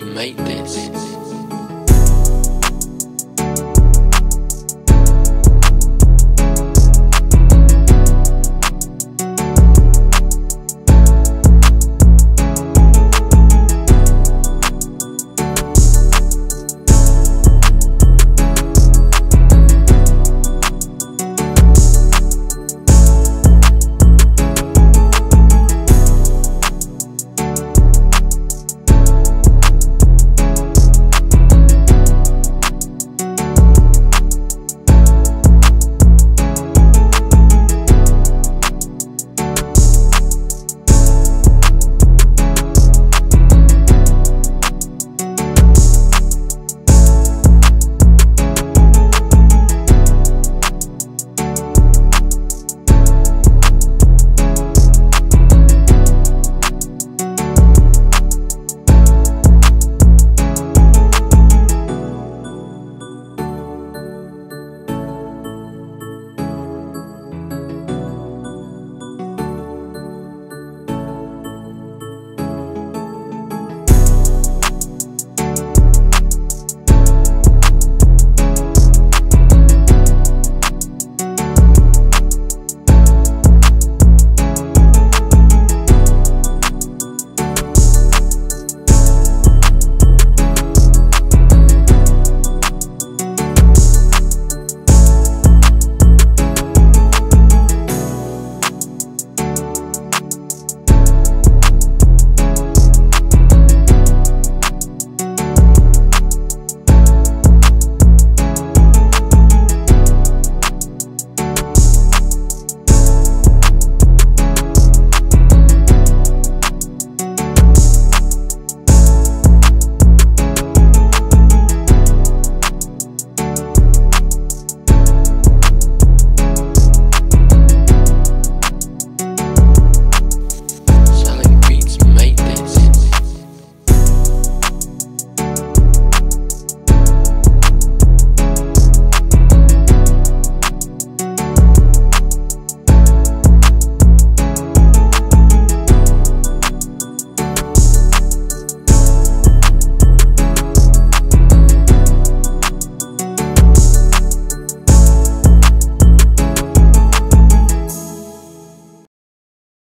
maintenance. make this.